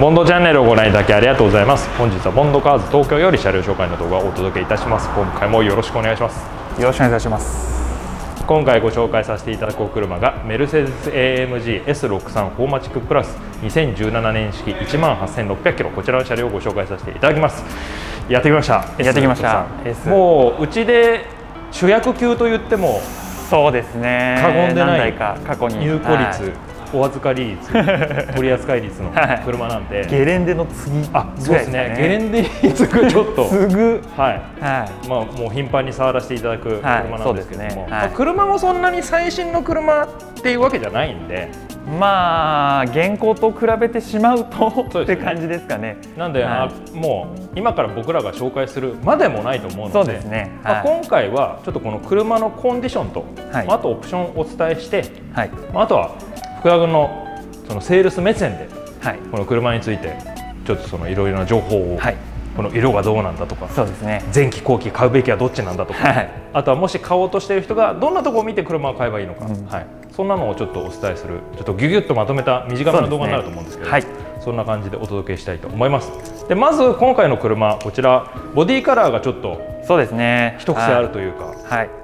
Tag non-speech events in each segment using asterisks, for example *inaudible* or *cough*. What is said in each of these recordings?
ボンドチャンネルをご覧いただきありがとうございます。本日はボンドカーズ東京より車両紹介の動画をお届けいたします。今回もよろしくお願いします。よろしくお願いいたします。今回ご紹介させていただくお車がメルセデス AMG S63 フォーマチックプラス。2017年式1万8600キロ。こちらの車両をご紹介させていただきます。やってきました。やってきました。S63 もううちで主役級と言ってもそうですね。過言でないか過去に。入庫率、はいお預かり率 *laughs* 取扱率の車なんで、ゲレンデの次あそうですね。ゲレンデに次ぐちょっと。すぐ。はい、はい、まあもう頻繁に触らせていただく車なんですけども、はいね。まあ、車もそんなに最新の車っていうわけじゃないんで。まあ現行と比べてしまうとう、ね、って感じですかね。なんで、はい、もう今から僕らが紹介するまでもないと思うので。そうですね、はい、まあ、今回はちょっとこの車のコンディションと、はい、あとオプションをお伝えして、はい、あとは福田君のそのセールス目線で、はい、この車についてちょっとそのいろいろな情報を、はい、この色がどうなんだとかそうですね。前期後期買うべきはどっちなんだとか、はい、あとはもし買おうとしている人がどんなところを見て車を買えばいいのか、うん、はい、そんなのをちょっとお伝えするちょっとぎゅぎゅっとまとめた短めの動画になると思うんですけど、ね、はい、そんな感じでお届けしたいと思います。でまず今回の車こちら。ボディカラーがちょっとそうですね。一癖あるというか、はい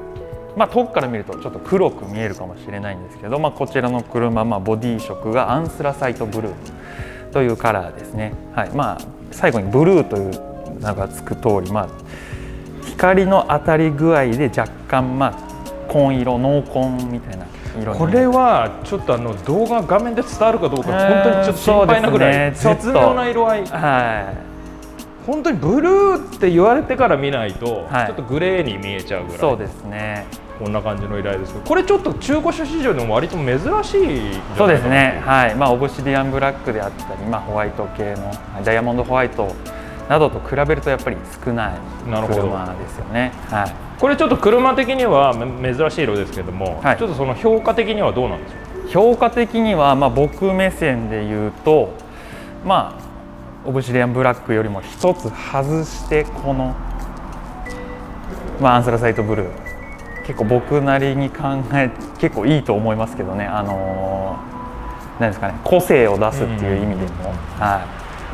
まあ、遠くから見るとちょっと黒く見えるかもしれないんですけど、まあ、こちらの車、まあ、ボディ色がアンスラサイトブルーというカラーですね、はい。まあ、最後にブルーという名が付く通り、まあ、光の当たり具合で若干、まあ、紺色濃紺みたいな色これはちょっとあの動画画面で伝わるかどうか本当にちょっと心配なぐらい、ね、絶妙な色合い。はい本当にブルーって言われてから見ないと、はい、ちょっとグレーに見えちゃうぐらい。そうですね。こんな感じの依頼です。けどこれちょっと中古車市場でも割と珍しいそうですね。はい。まあオブシディアンブラックであったり、まあ、ホワイト系のダイヤモンドホワイトなどと比べるとやっぱり少ない車ですよね。はい。これちょっと車的には珍しい色ですけども、はい、ちょっとその評価的にはどうなんですか？評価的にはまあ僕目線で言うとまあオブシディアンブラックよりも一つ外してこの、まあ、アンスラサイトブルー。結構僕なりに考え結構いいと思いますけどね。あのー、なんですかね。個性を出すっていう意味でも、は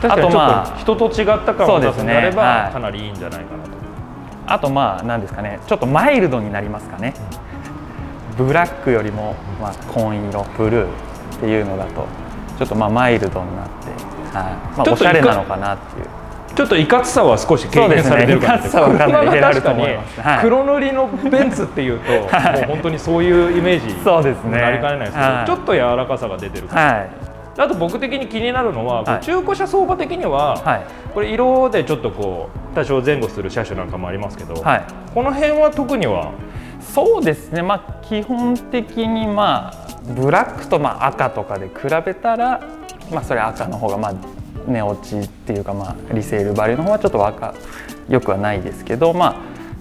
い、あとまあ人と違った感を出すのであれば、ねはい、かなりいいんじゃないかなと。あとまあなんですかね。ちょっとマイルドになりますかね、うん、ブラックよりもまあ紺色ブルーっていうのだとちょっとまあマイルドになって、はい。まあ、おしゃれなのかなっていう。ちょっといかつさは少し軽減されてるかなって車が確かに。黒塗りのベンツっていうと、も *laughs* う本当にそういうイメージになりかねないですけど、ちょっと柔らかさが出てるから、あと僕的に気になるのは、中古車相場的には、これ色でちょっとこう多少前後する車種なんかもありますけど、この辺は特には？そうですね、まあ、基本的に、まあ、ブラックとまあ赤とかで比べたら、まあ、それ赤の方がまあ値落ちっていうか、まあ、リセールバリューの方はちょっと若よくはないですけど、まあ、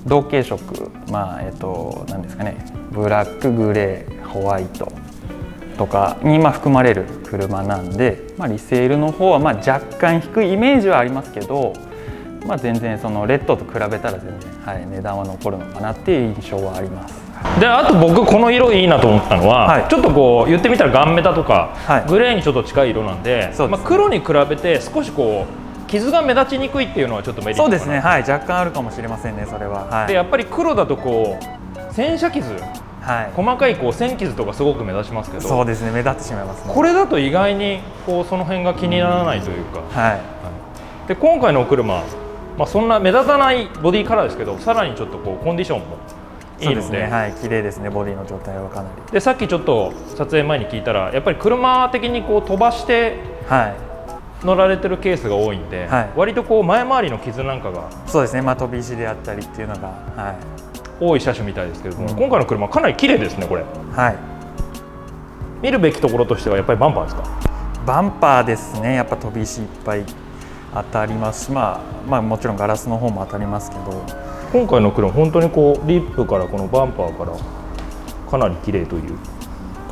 同系色、まあえっと、なんですかねブラックグレーホワイトとかにま含まれる車なんで、まあ、リセールの方はま若干低いイメージはありますけど、まあ、全然そのレッドと比べたら全然、はい、値段は残るのかなっていう印象はあります。であと僕この色いいなと思ったのは、はい、ちょっとこう言ってみたらガンメタとか、はい、グレーにちょっと近い色なんで、ね、まあ、黒に比べて少しこう傷が目立ちにくいっていうのはちょっとメリットそうですね。はい。若干あるかもしれませんねそれは、はい、でやっぱり黒だとこう洗車傷はい、細かいこう線傷とかすごく目立ちますけどそうですね。目立ってしまいます、ね、これだと意外にこうその辺が気にならないというか、はい。はい、で今回のお車、まあ、そんな目立たないボディカラーですけどさらにちょっとこうコンディションもいいので、ね、はい綺麗ですね。ボディの状態はかなり。でさっきちょっと撮影前に聞いたらやっぱり車的にこう飛ばして乗られてるケースが多いんで、はい、割とこう前回りの傷なんかがそうですね、まあ、飛び石であったりっていうのが、はい、多い車種みたいですけれども、うん、今回の車かなり綺麗ですねこれ。はい。見るべきところとしてはやっぱりバンパーですか？バンパーですね。やっぱ飛び石いっぱい当たりますし、まあ、まあもちろんガラスの方も当たりますけど今回の車本当にこうリップからこのバンパーからかなり綺麗という、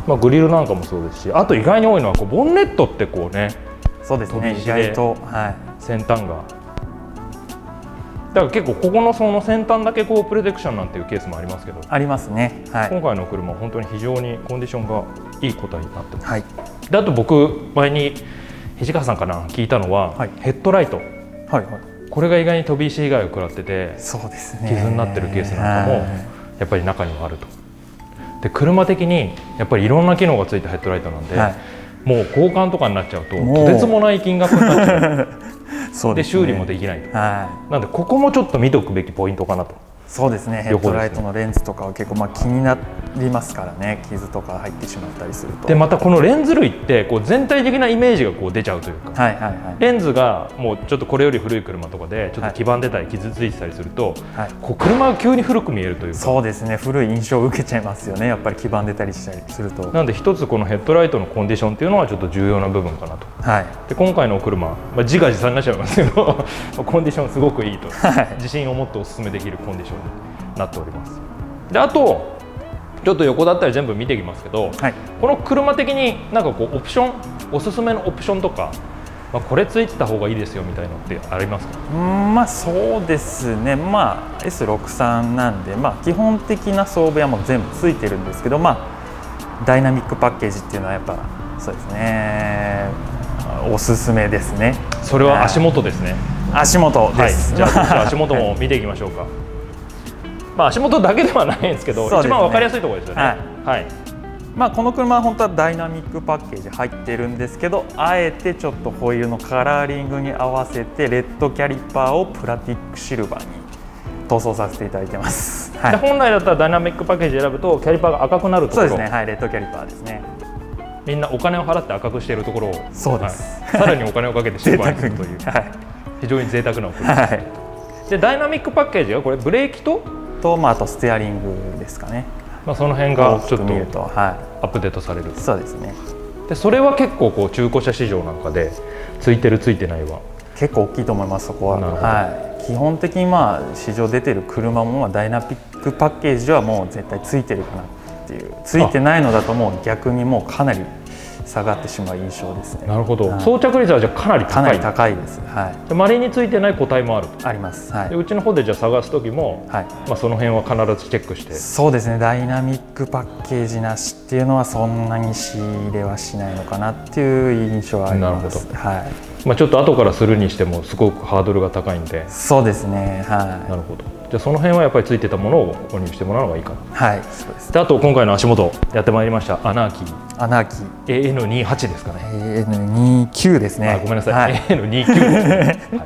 まあ、グリルなんかもそうですしあと意外に多いのはこうボンネットってこうねそうですね意外と、はい、先端が。だから結構ここのその先端だけこうプロテクションなんていうケースもありますけどありますね、はい、今回の車は本当に非常にコンディションがいいことになってます、はい、であと僕前に土方さんから聞いたのは、はい、ヘッドライト、はいはい、これが意外に飛び石被害を食らっててそうですね。傷になってるケースなんかもやっぱり中にはあると。で車的にやっぱりいろんな機能がついたヘッドライトなんで、はい、もう交換とかになっちゃうととてつもない金額になっちゃう。*laughs* で、ね、修理もできないと、はい、なのでここもちょっと見ておくべきポイントかなとそうですね。ヘッドライトのレンズとかは結構まあ気になりますからね。傷とか入ってしまったりすると。でまたこのレンズ類ってこう全体的なイメージがこう出ちゃうというか、はいはいはい、レンズがもうちょっとこれより古い車とかでちょっと黄ばんでたり傷ついてたりすると、はい、こう車が急に古く見えるというか。そうですね。古い印象を受けちゃいますよね。やっぱり黄ばんでたりしたりすると。なんで一つこのヘッドライトのコンディションっていうのはちょっと重要な部分かなと、はい、で今回のお車、まあ、自画自賛になっちゃいますけど *laughs* コンディションすごくいいと、はい、自信を持ってお勧めできるコンディションなっております。であとちょっと横だったり全部見ていきますけど、はい、この車的になんかこうオプションおすすめのオプションとか、まあ、これついてた方がいいですよみたいなのってありますか？うんまあそうですね。まあ S63 なんで、まあ、基本的な装備はもう全部ついてるんですけどまあダイナミックパッケージっていうのはやっぱそうですね。おすすめですね。それは足元ですね。足元です、はい、じゃあ足元も見ていきましょうかまあ、足元だけではないんですけど、ね、一番分かりやすいところですよね。はい、はい。まあ、この車は本当はダイナミックパッケージ入ってるんですけどあえてちょっとホイールのカラーリングに合わせてレッドキャリパーをプラティックシルバーに塗装させていただいてます、はい、本来だったらダイナミックパッケージ選ぶとキャリパーが赤くなるところ。そうですね。はいレッドキャリパーですね。みんなお金を払って赤くしているところをそうです、はい、さらにお金をかけてシルバーにするという、はい、非常に贅沢なお車、はい、でダイナミックパッケージはこれブレーキとと、まあ、あとステアリングですかね、まあ、その辺がちょっとアップデートされる、はい、そうですね。でそれは結構こう中古車市場なんかでついてるついてないは結構大きいと思いますそこは。はい、基本的にまあ市場出てる車もダイナミックパッケージはもう絶対ついてるかなっていう。ついてないのだともう逆にもうかなり下がってしまう印象ですね。なるほど、はい、装着率はじゃかなりかなり高いです。はい。マリについてない個体もあるあります、はい、うちの方でじゃ探す時も、はい。まあ、その辺は必ずチェックして。そうですね。ダイナミックパッケージなしっていうのはそんなに仕入れはしないのかなっていう印象はあります。なるほど、はい。まあ、ちょっと後からするにしてもすごくハードルが高いんで。そうですね。はい。なるほどじゃあその辺はやっぱりついてたものを購入してもらうのがいいかな。はいそうです。であと今回の足元やってまいりました。アナーキー。アナーキー。AN28 ですかね。AN29 ですね。ごめんなさい、はい、AN29 *laughs* はい、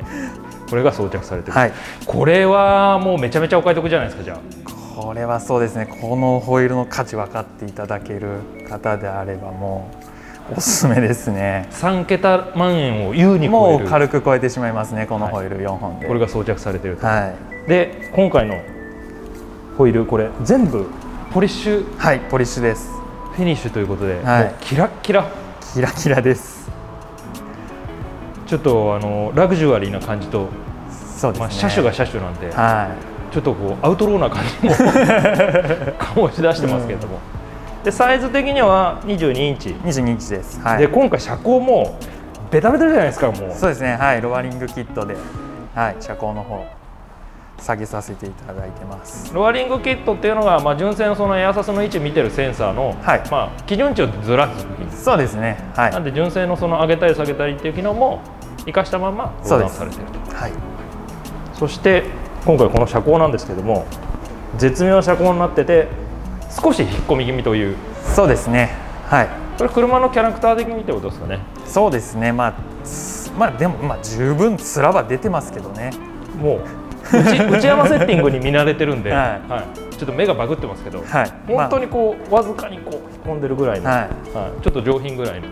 これが装着されてる、はい、これはもうめちゃめちゃお買い得じゃないですかじゃあ。これはそうですね。このホイールの価値分かっていただける方であればもうおすすめですね。3桁万円を優にもう軽く超えてしまいますねこのホイール4本で、これが装着されていると、はい、で今回のホイールこれ全部ポリッシュ？はいポリッシュです。フィニッシュということで、はい、キラッキラ。キラキラです。ちょっとあのラグジュアリーな感じとそうです、ね、まあ、車種が車種なんで、はい、ちょっとこうアウトローな感じも *laughs* 醸し出してますけれども、うんでサイズ的には22インチ。22インチです、はい、で今回車高もベタベタじゃないですかもう。そうですね。はい。ロアリングキットで、はい、車高の方下げさせていただいてます。ロアリングキットっていうのが、まあ、純正のそのエアサスの位置見てるセンサーの、はい。まあ、基準値をずらすそうですね、はい、なんで純正のその上げたり下げたりっていう機能も生かしたまま横断されてると。はい、そして今回この車高なんですけども絶妙な車高になってて少し引っ込み気味という。そうですね。はい。これ車のキャラクター的にってことですかね。そうですね。まあまあでもまあ十分面は出てますけどね。もう内 *laughs* 内山セッティングに見慣れてるんで、はい、はい、ちょっと目がバグってますけど、はい、本当にこう、わずかにこう引っ込んでるぐらいの、はい、はい、ちょっと上品ぐらいの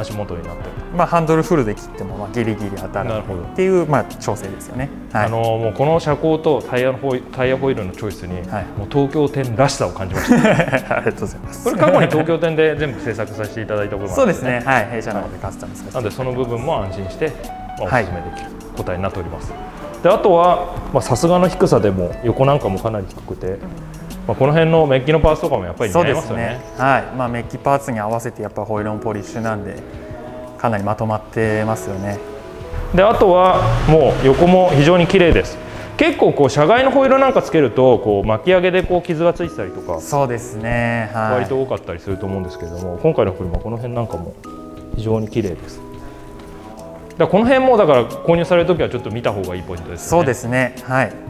足元になってまあ、ハンドルフルで切ってもまあギリギリ当たるっていうまあ調整ですよね、はい、あのもうこの車高とタイヤのホイタイヤホイールのチョイスに、はい、もう東京店らしさを感じました。*laughs* ありがとうございます。これ過去に東京店で全部制作させていただいたこともそうですね。はい。弊社の方でカスタムさせて。なのでその部分も安心して、まあ、おすすめできる答えになっております、であとはさすがの低さでも横なんかもかなり低くて、まあ、この辺のメッキのパーツとかもやっぱり似合いますよね、ね、はい。まあ、メッキパーツに合わせてやっぱホイールもポリッシュなんでかなりまとまってますよね。であとはもう横も非常に綺麗です。結構こう車外のホイールなんかつけるとこう巻き上げでこう傷がついてたりとかそうですね、はい、割と多かったりすると思うんですけれども今回の車この辺なんかも非常に綺麗です。だこの辺もだから購入される時はちょっと見た方がいいポイントです、ね、そうですね。はい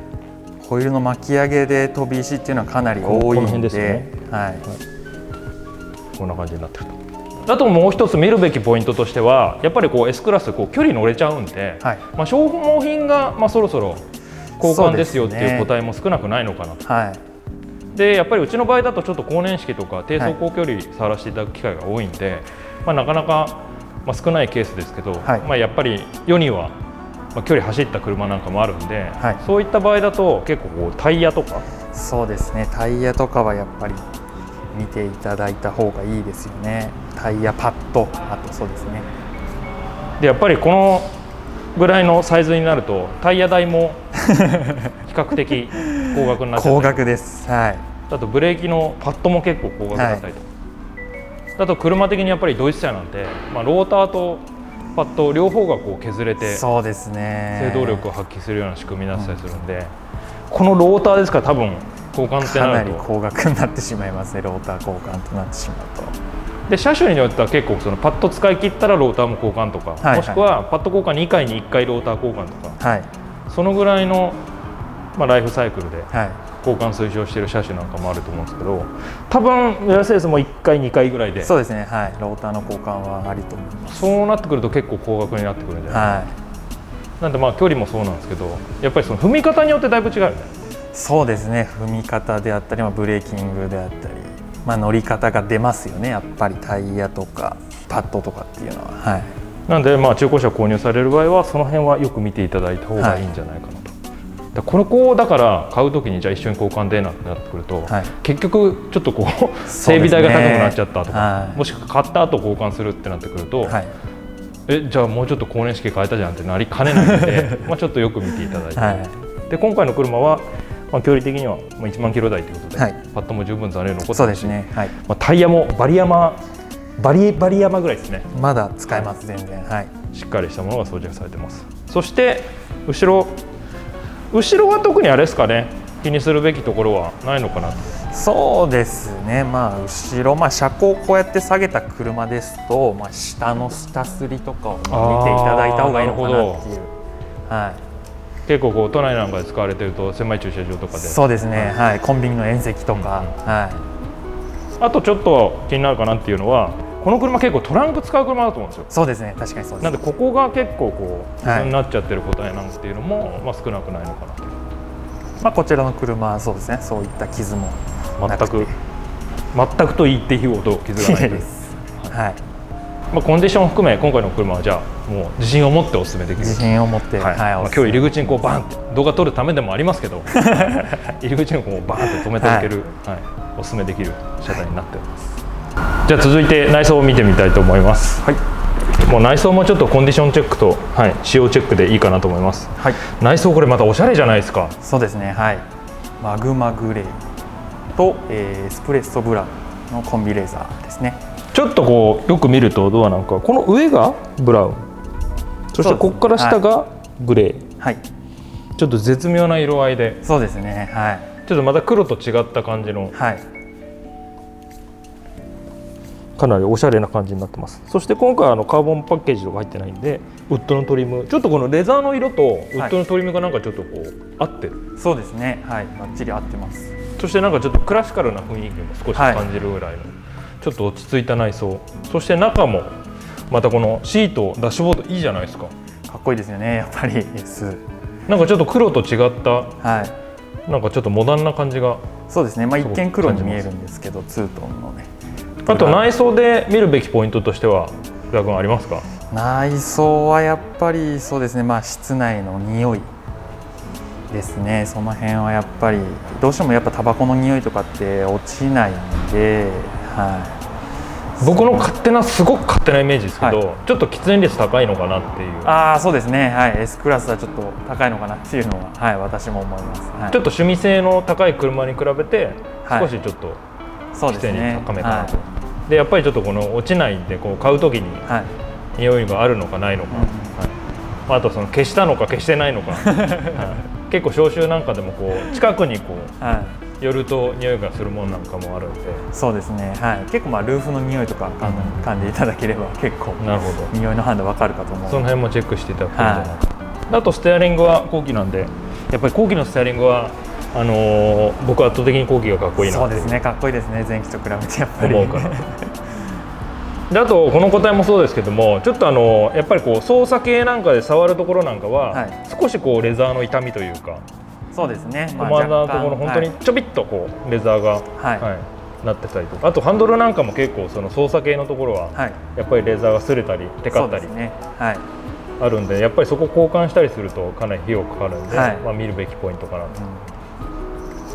ホイールの巻き上げで飛び石っていうのはかなり多いんで、ね、はい、こんな感じになってると。あともう一つ見るべきポイントとしてはやっぱりこう S クラスこう距離乗れちゃうんで、はい、まあ、消耗品がまあそろそろ交換ですよっていう答えも少なくないのかなと。はい。でやっぱりうちの場合だとちょっと更年式とか低走行距離触らせていただく機会が多いんで、はい、まあ、なかなか、まあ、少ないケースですけど、はい、まあ、やっぱり世には、まあ、距離走った車なんかもあるんで、はい、そういった場合だと結構こうタイヤとか。そうですね。タイヤとかはやっぱり見ていただいた方がいいですよね。タイヤパッド。あとそうですね。でやっぱりこのぐらいのサイズになるとタイヤ代も *laughs* 比較的高額になっちゃ高額です。はい。あとブレーキのパッドも結構高額だったりと。か、はい、あと車的にやっぱりドイツ車なんて、まあ、ローターとパッド両方がこう削れてそうですね。制動力を発揮するような仕組みになったりするんで、うん、このローターですから多分交換ってなるとかなり高額になってしまいますね。ローター交換となってしまうと。で車種によっては結構そのパッド使い切ったらローターも交換とか、はいはい、もしくはパッド交換2回に1回ローター交換とか、はい、そのぐらいの、まあ、ライフサイクルで交換推奨している車種なんかもあると思うんですけど多分メルセデスも1回2回ぐらいで。そうですねはい。ローターの交換はありと思います。そうなってくると結構高額になってくるんじゃない？かな、はい、なんでまあ距離もそうなんですけどやっぱりその踏み方によってだいぶ違うよね。そうですね。踏み方であったり、まあ、ブレーキングであったりまあ、乗り方が出ますよね。やっぱりタイヤとかパッドとかっていうのは。はい、なんで、まあ、中古車購入される場合はその辺はよく見ていただいた方がいいんじゃないかな。と。はい、この子だから買うときにじゃあ一緒に交換でなんてなってくると、はい、結局ちょっとこう整備代が高くなっちゃったとか、はい、もしくは買った後交換するってなってくると、はい、えじゃあもうちょっと更年式変えたじゃんってなりかねないので *laughs* まあちょっとよく見ていただいて、はい、で今回の車はまあ、距離的には1万キロ台ということで、はい、パッドも十分残念残ってます。し、ね。はい。まあ、タイヤもバリヤマバリバリヤマぐらいですね。まだ使えます、全然、はい、しっかりしたものが装着されてます。そして後ろ後ろは特にあれですかね。気にするべきところはないのかなそうですね、まあ、後ろ、まあ、車高をこうやって下げた車ですと、まあ、下の下すりとかを見ていただいた方がいいのかなっていう。はい。結構こう都内なんかで使われてると狭い駐車場とかで。そうですね、はい、コンビニの縁石とか、うん、はい、あとちょっと気になるかなっていうのはこの車結構トランク使う車だと思うんですよ。そうですね。確かにそうです。なんでここが結構こうはい、になっちゃってる答えなんていうのも、まあ、少なくないのかなと。まあ、こちらの車はそうですね。そういった傷も全く全くと言っていいほど傷がない *laughs* です、はい。まあ、コンディション含め今回の車はじゃあもう自信を持ってお勧めできる。自信を持って、はい、はいまあ、今日入り口にこうバンって動画撮るためでもありますけど入り口にこうバンって止めておける、はい、はい、お勧めできる車体になっております、じゃあ続いて内装を見てみたいと思います、はい、もう内装もちょっとコンディションチェックと、はい、使用チェックでいいかなと思います、はい、内装これまたおしゃれじゃないですか。そうですね。はい。マグマグレーと、えー、エスプレッソブラウンのコンビレーザーですね。ちょっとこうよく見るとドアなんか。この上がブラウン。そしてここから下がグレー、はい、ちょっと絶妙な色合いで。そうですね。はい。ちょっとまた黒と違った感じの、はい、かなりおしゃれな感じになってます。そして今回あのカーボンパッケージとか入ってないんでウッドのトリム。ちょっとこのレザーの色とウッドのトリムがなんかちょっとこう、合ってる。そうですね。はい。バッチリ合ってます。そしてなんかちょっとクラシカルな雰囲気も少し感じるぐらいの、はいちょっと落ち着いた内装。そして中もまたこのシートダッシュボードいいじゃないですか。かっこいいですよね。やっぱり S なんかちょっと黒と違った、はい、なんかちょっとモダンな感じがそうですね、まあ、一見黒に見えるんですけどツートンの。ねあと内装で見るべきポイントとしては福君ありますか？内装はやっぱりそうですね。まあ室内の匂いですね。その辺はやっぱりどうしてもやっぱタバコの匂いとかって落ちないんではい、僕の勝手なすごく勝手なイメージですけど、はい、ちょっと喫煙率高いのかなっていう。ああそうですね。はい。S クラスはちょっと高いのかなっていうのははい私も思います、はい、ちょっと趣味性の高い車に比べて少しちょっと喫煙率高めかなと、で、ね、やっぱりちょっとこの落ちないんでこう買う時に匂いがあるのかないのか、はい。あとその消したのか消してないのか、*laughs* はい、結構消臭なんかでもこう近くにこう、はい。寄ると匂いがするものなんかもあるんで。そうですね、はい、結構まあルーフの匂いとか噛んでいただければ結構なるほど。匂いの判断わかるかと思う。その辺もチェックしていただくといいんじゃないか、はい、あとステアリングは後期なんでやっぱり後期のステアリングはあのー、僕は圧倒的に後期がかっこいいな。そうですね。かっこいいですね。前期と比べてやっぱり。思うから。であとこの個体もそうですけどもちょっとあのやっぱりこう操作系なんかで触るところなんかは、はい、少しこうレザーの痛みというかそうですね、まあ、マのところ本当にちょびっとこうレザーが、はい、はい、なってたりとか。あとハンドルなんかも結構その操作系のところは、やっぱりレザーが擦れたりテカったり、ね、はい、あるんでやっぱりそこ交換したりするとかなり費用かかるんで、はい、まあ、見るべきポイントかなと。うん、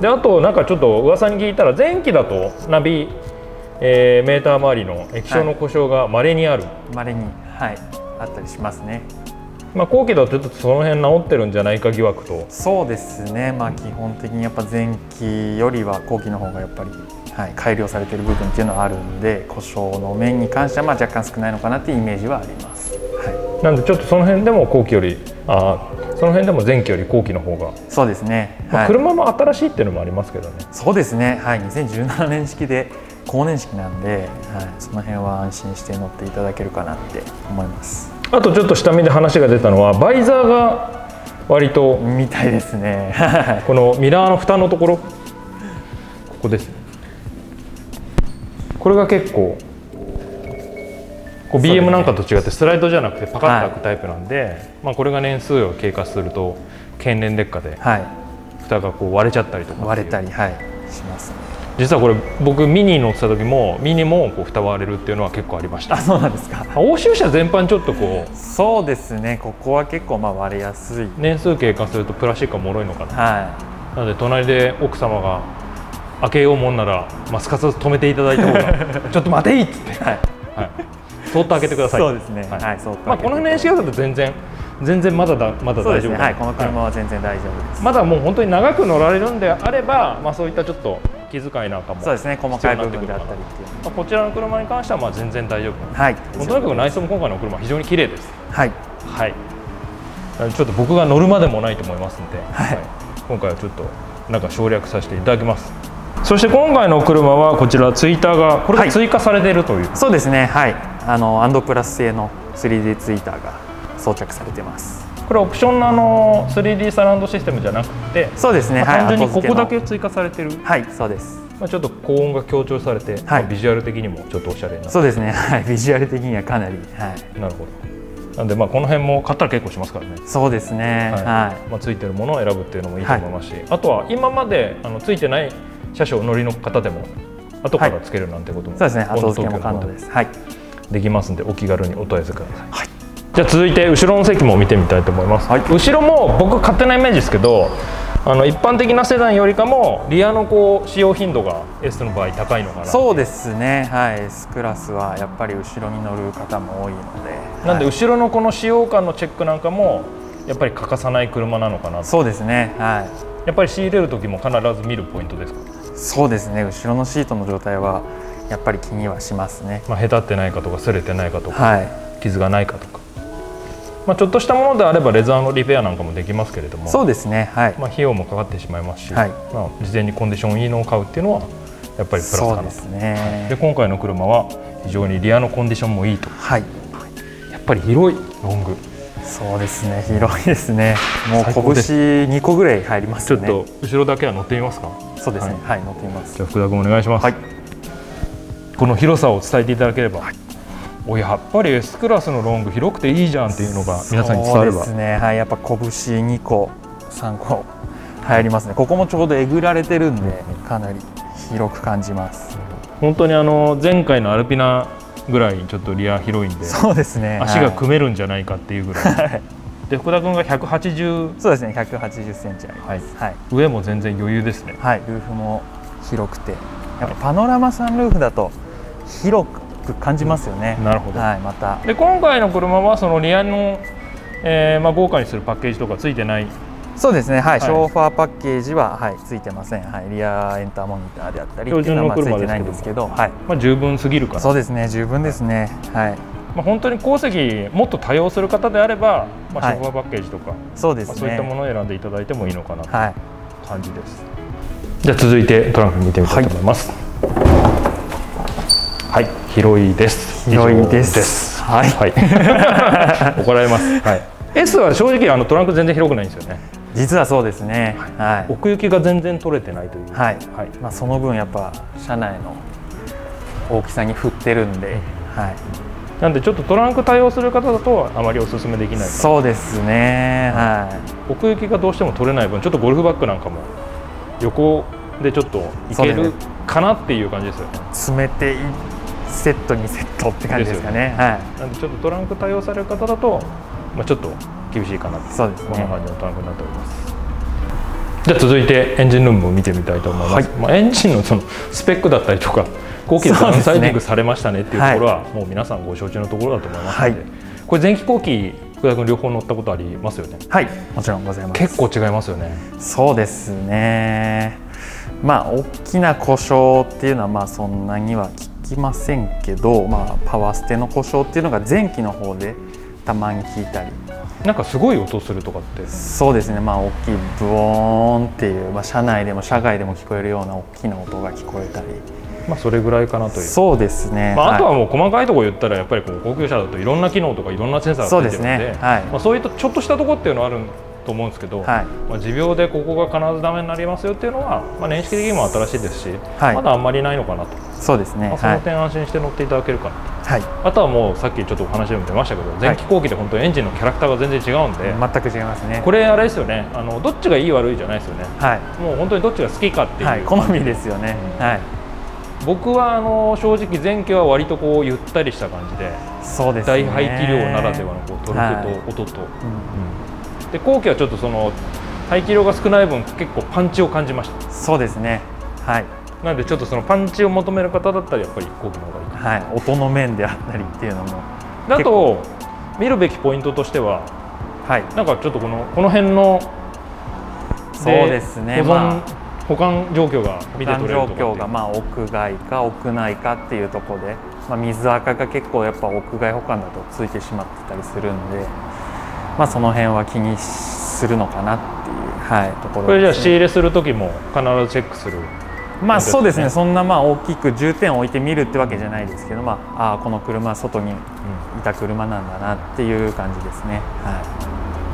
であとなんかちょっと噂に聞いたら前期だとナビえー、メーター周りの液晶の故障がまれにある。まれ、はい、にはいあったりしますね。まあ後期だとちょっとその辺治ってるんじゃないか疑惑と。そうですね。まあ基本的にやっぱ前期よりは後期の方がやっぱりはい、改良されている部分っていうのはあるんで故障の面に関してはまあ若干少ないのかなっていうイメージはあります、はい、なんでちょっとその辺でも後期よりあその辺でも前期より後期の方がそうですね、まあ、車も新しいっていうのもありますけどね、そうですね。はい。2017年式で高年式なんで、はい、その辺は安心して乗っていただけるかなって思います。あとちょっと下見で話が出たのはバイザーが割とみたいですね。*laughs* このミラーの蓋のところ。ここですこれが結構こう BM なんかと違ってスライドじゃなくてパカッと開くタイプなんで、はい、まあ、これが年数を経過すると経年劣化で蓋がこう割れちゃったりとか割れたり、はい、しますね実はこれ僕ミニに乗ってた時もミニもこう蓋割れるっていうのは結構ありました。あそうなんですか。欧州車全般ちょっとこうそうですね。ここは結構まあ割れやすい。年数経過するとプラスチックが脆いのかな、はい、なので隣で奥様が開けようもんなら、まあ、すかさず止めていただいた方が *laughs* ちょっと待ていっつって、はい。はい、そっと開けてください。そうですね。はい、はい、まあ、この辺の NC 型だと全然全然まだだまだ大丈夫、ね、はいこの車は全然大丈夫です、まだもう本当に長く乗られるんであれば、まあ、そういったちょっと気遣いなんかもそうですね細かい部分であったりっていう、まあ、こちらの車に関してはまあ全然大丈夫。はい。とにかく内装も今回の車非常に綺麗です。はい。はい。ちょっと僕が乗るまでもないと思いますので、はい、今回はちょっとなんか省略させていただきます。そして今回の車はこちらツイッターがこれが追加されているという、はい、そうですね。はいあのアンドプラス製の 3D ツイッターが装着されてます。これオプションのあの 3D サラウンドシステムじゃなくてそうですね、単純にここだけ追加されてる。はいそうです。まあ、ちょっと高音が強調されて、はい。まあ、ビジュアル的にもちょっとおしゃれなそうですね、はい、ビジュアル的にはかなり、はい、なるほど。なんでまあこの辺も買ったら結構しますからね。そうですね、はい、はい、まあ、ついてるものを選ぶっていうのもいいと思いますし、はい、あとは今まであのついてない車種お乗りの方でも後からつけるなんてことも、そうですね。後付けも可能です、はい、できますんでお気軽にお問い合わせください、はい。じゃあ続いて後ろの席も見てみたいと思います、はい、後ろも僕勝手なイメージですけどあの一般的なセダンよりかもリアのこう使用頻度が S の場合高いのかなそうですね。はい。S クラスはやっぱり後ろに乗る方も多いので。なんで後ろのこの使用感のチェックなんかもやっぱり欠かさない車なのかなそうですね。はい。やっぱり仕入れる時も必ず見るポイントですか？そうですね。後ろのシートの状態はやっぱり気にはしますね、まあ、へたってないかとか擦れてないかとか、はい、傷がないかとか。まあ、ちょっとしたものであればレザーのリペアなんかもできますけれどもそうですね、はい。まあ、費用もかかってしまいますし、はい。まあ、事前にコンディションいいのを買うっていうのはやっぱりプラスかなと。ですね。で今回の車は非常にリアのコンディションもいいと、はい、やっぱり広いロング。そうですね。広いですね。もう拳2個ぐらい入ります、ね、ちょっと後ろだけは乗ってみますか。そうですね。はい、はい、乗ってみます。じゃあ福田君お願いします、はい、この広さを伝えていただければ、はい。おやっぱり S クラスのロング広くていいじゃんっていうのが皆さんに伝われば。そうですねはい。やっぱ拳2個3個入りますね。ここもちょうどえぐられてるんでかなり広く感じます。本当にあの前回のアルピナぐらいちょっとリア広いんでそうですね。足が組めるんじゃないかっていうぐらい、はい、で福田君が180そうですね。180センチあります、はい、はい、上も全然余裕ですね。はい。ルーフも広くて。やっぱパノラマサンルーフだと広くく感じますよね。なるほど、はい、また。で今回の車はそのリアの、えーまあ、豪華にするパッケージとかついてない？そうですね、はい、はい、ショーファーパッケージは、はい、ついてません、はい、リアエンターモニターであったり標準の車ついてないんですけど、はい。まあ、十分すぎるかなそうですね。十分ですね、はい。まあ、本当に鉱石もっと多用する方であれば、まあ、ショーファーパッケージとか、そうですね、まあ、そういったものを選んでいただいてもいいのかなという感じです。じゃあ続いてトランク見てみたいと思います、はい、はい、広いです。広いです。はい、はい、*laughs* 怒られます、はい、S は正直あのトランク全然広くないんですよね。実はそうですね、はい、奥行きが全然取れてないという。はい、はい、まあ、その分やっぱ車内の大きさに振ってるんで、はい。なんでちょっとトランク対応する方だとあまりお勧めできないそうですね、はい、奥行きがどうしても取れない分ちょっとゴルフバッグなんかも横でちょっといけるかなっていう感じですよね。詰めてセットにセットって感じですかね、ね、はい、なんでちょっとトランク対応される方だと、まあ、ちょっと厳しいかなそうです、ね、こんな感じのトランクになっております。じゃあ続いてエンジンルームを見てみたいと思います、はい、まあ、エンジンのそのスペックだったりとか後期ダウンサイディングされましたねっていうところは、もう皆さんご承知のところだと思いますので、はい、これ前期後期福田君両方乗ったことありますよね？はい。もちろんございます。結構違いますよね。そうですね。まあ大きな故障っていうのはまあそんなには聞きませんけど、まあ、パワーステの故障っていうのが前期の方でたまに聞いたり。なんかすごい音するとかって。そうですね。まあ大きいブオーンっていう、まあ、車内でも車外でも聞こえるような大きな音が聞こえたり。まあ、それぐらいかなという。そうですね、まあ、あとはもう細かいところ言ったらやっぱりこう高級車だといろんな機能とかいろんなセンサーがついてるのでそう、ね。はい。まあ、そういったちょっとしたところっていうのはあると思うんですけど、はい、まあ、持病でここが必ずダメになりますよっていうのは、まあ、年式的にも新しいですし、はい、まだあんまりないのかなと。そうですね、まあ、その点安心して乗っていただけるかなと、はい、あとはもうさっきちょっとお話でも出ましたけど前期後期で本当エンジンのキャラクターが全然違うんで、全く違いますね。これあれですよね。あのどっちがいい悪いじゃないですよね、はい、もう本当にどっちが好きかっていう、好みですよね、うん、はい。僕はあの正直前期は割とこうゆったりした感じでそうです、ね、大排気量ならではのこうトルクと音と、はい。うん、で後期はちょっとその排気量が少ない分結構パンチを感じました。そうですね。はい。なのでちょっとそのパンチを求める方だったらやっぱり後期の方がいいはい、音の面であったりっていうのも。あと見るべきポイントとしては、はい、なんかちょっとこのこの辺のそうですね、保存、まあ。保管状況が見て取れる状況がまあ屋外か屋内かっていうところで、まあ、水垢が結構やっぱ屋外保管だとついてしまってたりするんで、まあ、その辺は気にするのかなっていう、はい、ところ、ね、これじゃあ仕入れする時も必ずチェックする。まあそうですね。そんなまあ大きく重点を置いてみるってわけじゃないですけど、まあ、あこの車は外にいた車なんだなっていう感じですね。は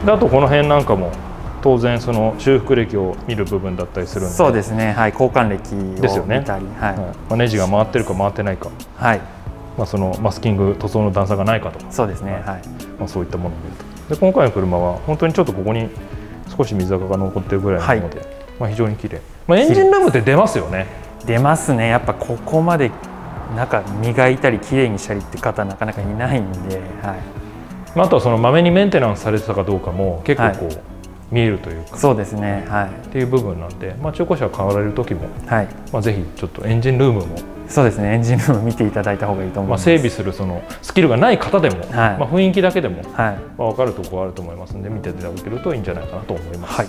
い、であとこの辺なんかも当然その修復歴を見る部分だったりするんで。そうですね、はい、交換歴を見たり、ね、はい。まあ、ネジが回ってるか回ってないか、はい。まあ、そのマスキング塗装の段差がないかと。かそうですね、はい。まあ、そういったものを見るとで今回の車は本当にちょっとここに少し水垢が残ってるぐらいなので、はい、まあ、非常に綺麗。まあエンジンルームって出ますよね。出ますね。やっぱここまで中磨いたり綺麗にしたりって方なかなかいないんで、はい。まあ、あとはそのまめにメンテナンスされてたかどうかも結構こう、はい見えるというか。そうですね、はい、っていう部分なんで、まあ、中古車を買われる時も、はい。まあ、ぜひちょっとエンジンルームもそうですね。エンジンルーム見ていただいた方がいいと思います、まあ、整備するそのスキルがない方でも、はい。まあ、雰囲気だけでも、はい。まあ、分かるところがあると思いますので見ていただけるといいんじゃないかなと思います。はい。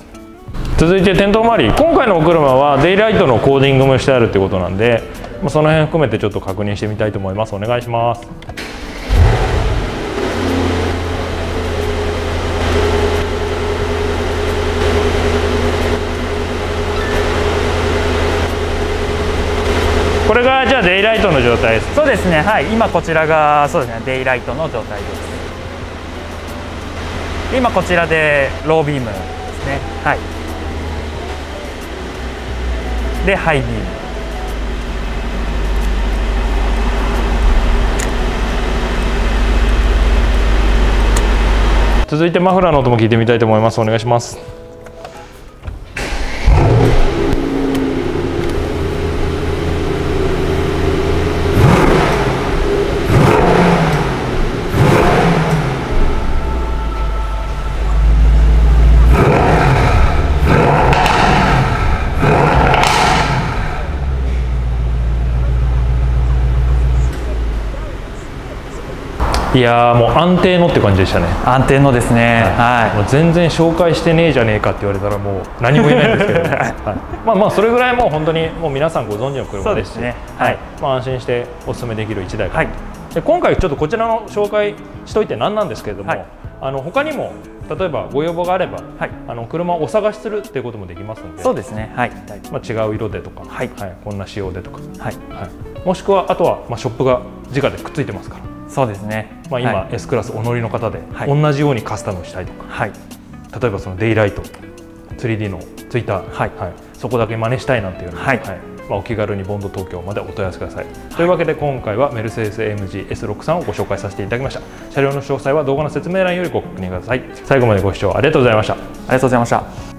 続いて店頭周り今回のお車はデイライトのコーディングもしてあるということなんで、まあ、その辺含めてちょっと確認してみたいと思います。お願いしますじゃあデイライトの状態です。そうですね。はい。今こちらがそうですね。デイライトの状態です。今こちらでロービームですね。はい。でハイビーム。続いてマフラーの音も聞いてみたいと思います。お願いしますいやもう安定のって感じでしたね。安定のですね。はい、はい、もう全然紹介してねえじゃねえかって言われたらもう何も言えないんですけど、*laughs* はい、まあまあそれぐらいもう本当にもう皆さんご存知の車ですしね、はい、まあ、安心してお勧めできる1台かな、はい、で今回ちょっとこちらの紹介しといてなんなんですけれども、はい、あの他にも例えばご要望があれば、はい、あの車をお探しするっていうこともできますので。そうですね。はい、まあ、違う色でとか、はい。はい、こんな仕様でとか、はい。はい、もしくはあとは、まあ、ショップが直でくっついてますからそうですね、まあ、今、はい、S クラスお乗りの方で、はい、同じようにカスタムしたいと。か、はい、例えばそのデイライト 3D のツイッター、はい。はい、そこだけ真似したいなんていうのはい、はい。まあ、お気軽にボンド東京までお問い合わせください、というわけで今回はメルセデス AMG S63 をご紹介させていただきました。車両の詳細は動画の説明欄よりご確認ください。最後までご視聴ありがとうございました。ありがとうございました